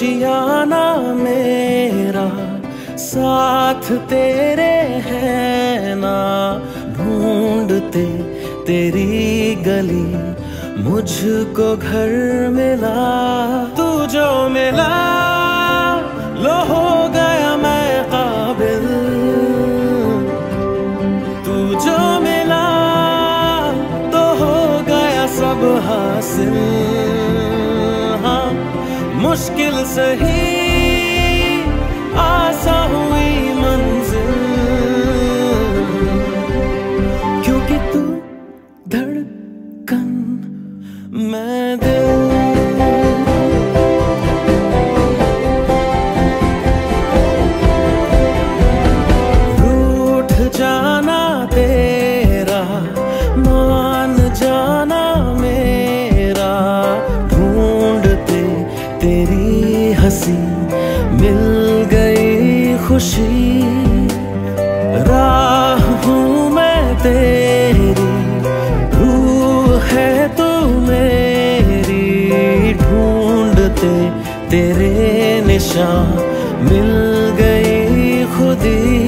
आशियाना मेरा, साथ तेरे है ना। ढूंढते तेरी गली, मुझको घर मिला। तू जो मिला, लो हो गया मैं काबिल। तू जो मिला तो हो गया सब हासिल। मुश्किल सही आसा हुई मंजिल। क्योंकि तू धड़कन मैं दिल तेरी हँसी मिल गई खुशी। राह हूँ मैं तेरी, रूह है तू मेरी। ढूंढते तेरे निशान मिल गई खुदी।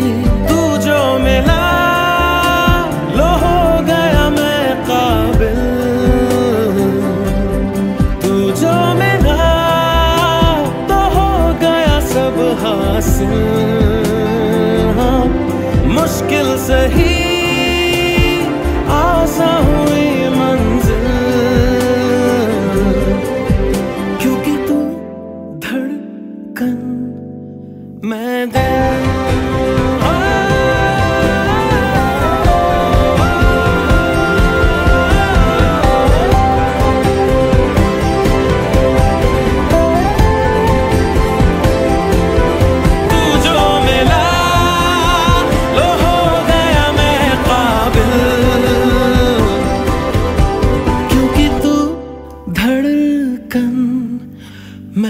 सिल हाँ मुश्किल सही आसा हुई मंजिल। क्योंकि तू धड़कन मैं दिल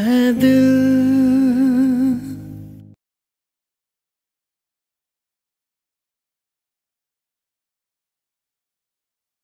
I do.